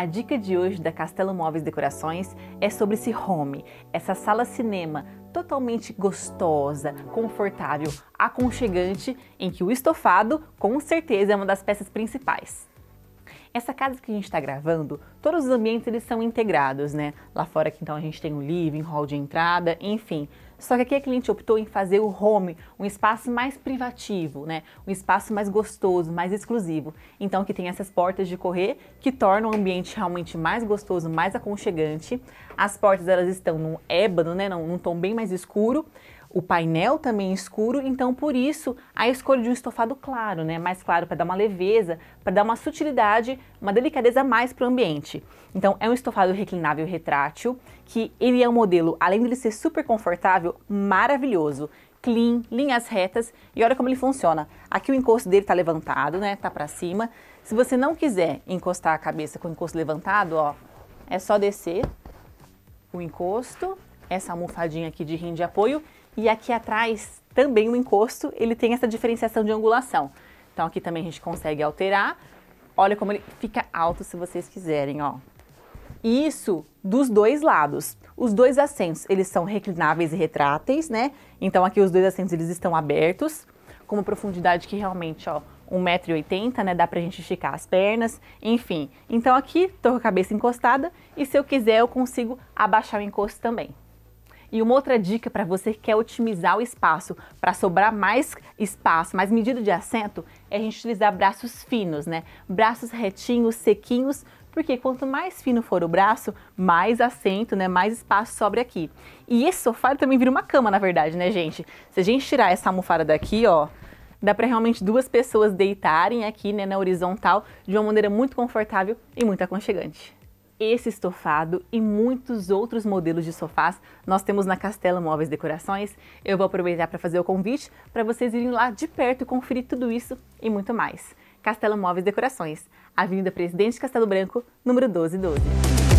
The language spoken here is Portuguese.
A dica de hoje da Castelo Móveis Decorações é sobre esse home, essa sala cinema totalmente gostosa, confortável, aconchegante, em que o estofado com certeza é uma das peças principais. Essa casa que a gente está gravando, todos os ambientes eles são integrados, né? Lá fora então a gente tem o living, hall de entrada, enfim. Só que aqui a cliente optou em fazer o home, um espaço mais privativo, né? Um espaço mais gostoso, mais exclusivo. Então que tem essas portas de correr que tornam o ambiente realmente mais gostoso, mais aconchegante. As portas elas estão num ébano, né? Num, num tom bem mais escuro o painel também é escuro, então por isso a escolha de um estofado claro, né? Mais claro para dar uma leveza, para dar uma sutilidade, uma delicadeza mais para o ambiente. Então é um estofado reclinável retrátil, que ele é um modelo, além de ser super confortável, maravilhoso. Clean, linhas retas e olha como ele funciona. Aqui o encosto dele está levantado, né? Tá para cima. Se você não quiser encostar a cabeça com o encosto levantado, ó, é só descer o encosto, essa almofadinha aqui de rim de apoio e aqui atrás, também o encosto, ele tem essa diferenciação de angulação. Então aqui também a gente consegue alterar. Olha como ele fica alto se vocês quiserem, ó. Isso dos dois lados. Os dois assentos, eles são reclináveis e retráteis, né? Então aqui os dois assentos, eles estão abertos, com uma profundidade que realmente, ó, 1,80m, né? Dá pra gente esticar as pernas, enfim. Então aqui, tô com a cabeça encostada e se eu quiser eu consigo abaixar o encosto também. E uma outra dica para você que quer otimizar o espaço, para sobrar mais espaço, mais medida de assento, é a gente utilizar braços finos, né? Braços retinhos, sequinhos, porque quanto mais fino for o braço, mais assento, né, mais espaço sobra aqui. E esse sofá também vira uma cama, na verdade, né, gente? Se a gente tirar essa almofada daqui, ó, dá para realmente duas pessoas deitarem aqui, né, na horizontal, de uma maneira muito confortável e muito aconchegante. Esse estofado e muitos outros modelos de sofás nós temos na Castelo Móveis Decorações. Eu vou aproveitar para fazer o convite para vocês irem lá de perto e conferir tudo isso e muito mais. Castelo Móveis Decorações, Avenida Presidente Castelo Branco, número 1212.